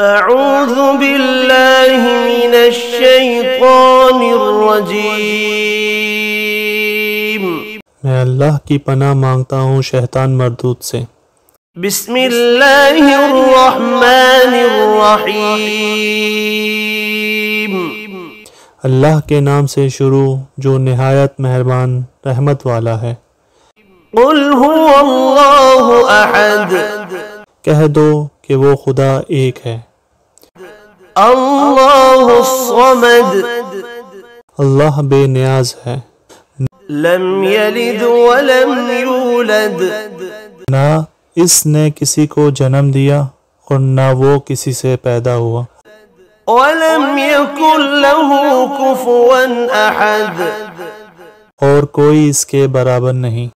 أعوذ بالله من الشيطان الرجيم. میں اللہ کی پناہ مانگتا ہوں شیطان مردود سے۔ بسم الله الرحمن الرحيم اللہ کے نام سے شروع جو نہایت مہربان رحمت والا ہے۔ قل هو الله أحد. کہہ دو کہ وہ خدا ایک ہے۔ الله الصمد اللہ بے نیاز ہے۔ لم يلد ولم يولد نہ اس نے کسی کو جنم دیا اور نہ وہ کسی سے پیدا ہوا۔ ولم يكن له كفوا أحد اور کوئی اس کے برابر نہیں۔